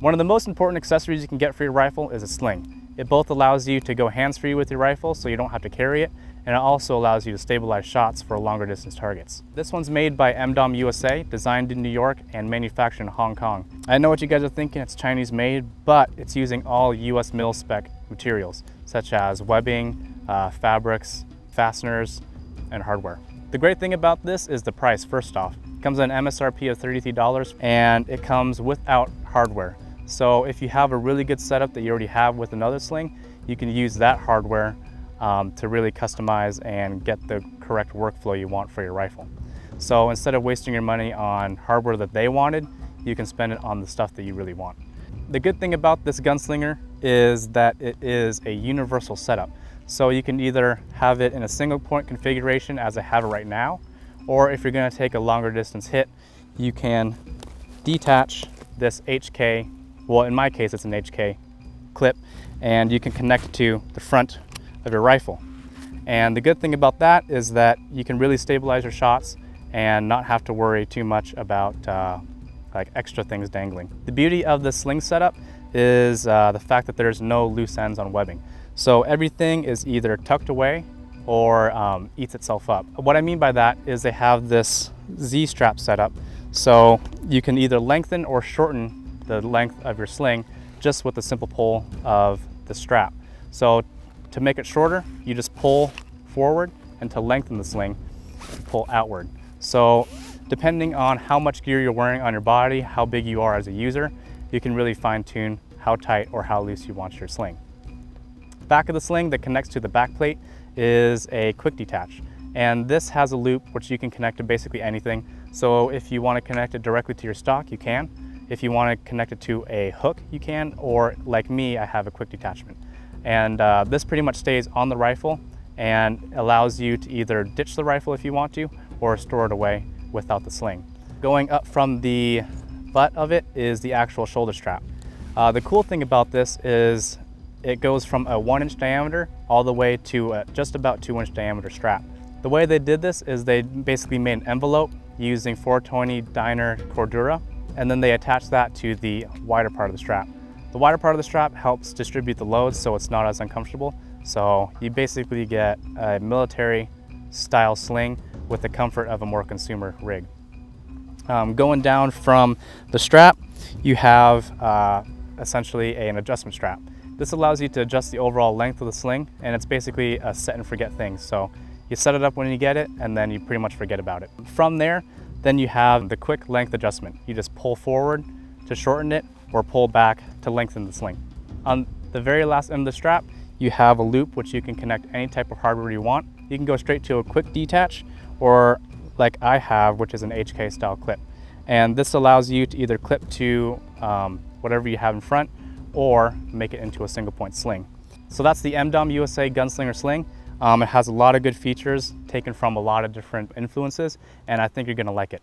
One of the most important accessories you can get for your rifle is a sling. It both allows you to go hands-free with your rifle so you don't have to carry it, and it also allows you to stabilize shots for longer distance targets. This one's made by EMDOM USA, designed in New York and manufactured in Hong Kong. I know what you guys are thinking, it's Chinese made, but it's using all US mil-spec materials, such as webbing, uh, fabrics, fasteners, and hardware. The great thing about this is the price, first off. It comes at an MSRP of $33 and it comes without hardware. So if you have a really good setup that you already have with another sling, you can use that hardware um, to really customize and get the correct workflow you want for your rifle. So instead of wasting your money on hardware that they wanted, you can spend it on the stuff that you really want. The good thing about this gunslinger is that it is a universal setup. So you can either have it in a single point configuration as I have it right now, or if you're gonna take a longer distance hit, you can detach this HK, well in my case it's an HK clip, and you can connect to the front of your rifle. And the good thing about that is that you can really stabilize your shots and not have to worry too much about uh, like extra things dangling. The beauty of the sling setup is uh, the fact that there's no loose ends on webbing. So everything is either tucked away or um, eats itself up. What I mean by that is they have this Z-strap setup. So you can either lengthen or shorten the length of your sling just with the simple pull of the strap. So to make it shorter, you just pull forward and to lengthen the sling, pull outward. So depending on how much gear you're wearing on your body, how big you are as a user, you can really fine tune how tight or how loose you want your sling back of the sling that connects to the back plate is a quick detach. And this has a loop which you can connect to basically anything. So if you want to connect it directly to your stock, you can. If you want to connect it to a hook, you can. Or like me, I have a quick detachment. And uh, this pretty much stays on the rifle and allows you to either ditch the rifle if you want to or store it away without the sling. Going up from the butt of it is the actual shoulder strap. Uh, the cool thing about this is it goes from a one inch diameter all the way to a just about two inch diameter strap. The way they did this is they basically made an envelope using 420 Denier Cordura, and then they attach that to the wider part of the strap. The wider part of the strap helps distribute the load so it's not as uncomfortable. So you basically get a military style sling with the comfort of a more consumer rig. Um, going down from the strap, you have uh, essentially an adjustment strap. This allows you to adjust the overall length of the sling and it's basically a set and forget thing. So you set it up when you get it and then you pretty much forget about it. From there, then you have the quick length adjustment. You just pull forward to shorten it or pull back to lengthen the sling. On the very last end of the strap, you have a loop which you can connect any type of hardware you want. You can go straight to a quick detach or like I have, which is an HK style clip. And this allows you to either clip to um, whatever you have in front or make it into a single point sling. So that's the EMDOM USA Gunslinger Sling. Um, it has a lot of good features taken from a lot of different influences and I think you're gonna like it.